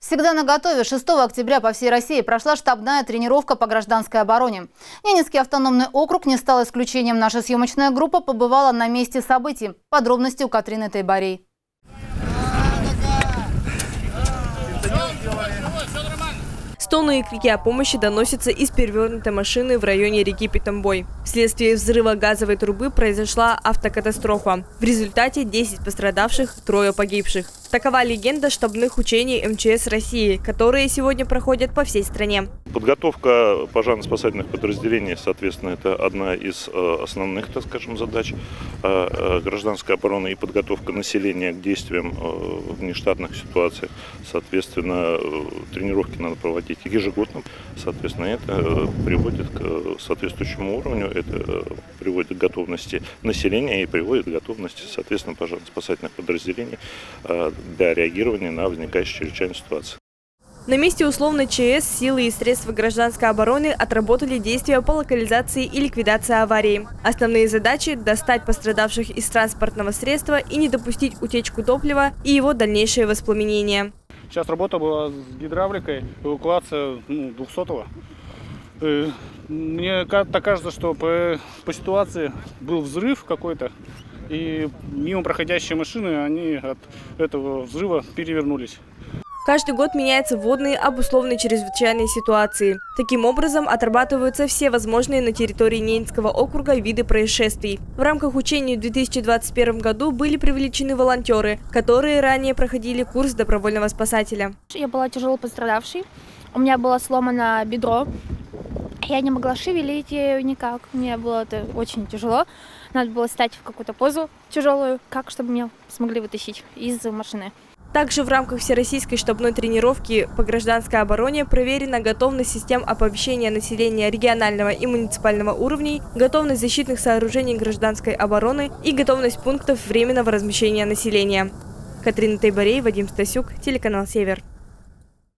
Всегда на готове 6 октября по всей России прошла штабная тренировка по гражданской обороне. Ненецкий автономный округ не стал исключением. Наша съемочная группа побывала на месте событий. Подробности у Катрины Тайбарей. Стоны и крики о помощи доносятся из перевернутой машины в районе реки Питомбой. Вследствие взрыва газовой трубы произошла автокатастрофа. В результате 10 пострадавших, трое погибших. Такова легенда штабных учений МЧС России, которые сегодня проходят по всей стране. Подготовка пожарно-спасательных подразделений, соответственно, это одна из э, основных, так скажем, задач э, э, гражданской обороны и подготовка населения к действиям в нештатных ситуациях. Соответственно, тренировки надо проводить ежегодно. Соответственно, это приводит к соответствующему уровню, это приводит к готовности населения и приводит к готовности, соответственно, пожарно-спасательных подразделений для реагирования на возникающие чрезвычайные ситуации. На месте условной ЧС силы и средства гражданской обороны отработали действия по локализации и ликвидации аварии. Основные задачи – достать пострадавших из транспортного средства и не допустить утечку топлива и его дальнейшее воспламенение. Сейчас работа была с гидравликой, эвакуация ну, 200-го. Э, мне так кажется, что по, по ситуации был взрыв какой-то, и мимо проходящие машины, они от этого взрыва перевернулись. Каждый год меняются водные обусловленные чрезвычайные ситуации. Таким образом, отрабатываются все возможные на территории Ненецкого округа виды происшествий. В рамках учений в 2021 году были привлечены волонтеры, которые ранее проходили курс добровольного спасателя. Я была тяжело пострадавшей. У меня было сломано бедро. Я не могла шевелить ее никак. Мне было это очень тяжело. Надо было стать в какую-то позу тяжелую, как чтобы меня смогли вытащить из машины. Также в рамках Всероссийской штабной тренировки по гражданской обороне проверена готовность систем оповещения населения регионального и муниципального уровней, готовность защитных сооружений гражданской обороны и готовность пунктов временного размещения населения. Катрина Тайбарей, Вадим Стасюк, телеканал «Север».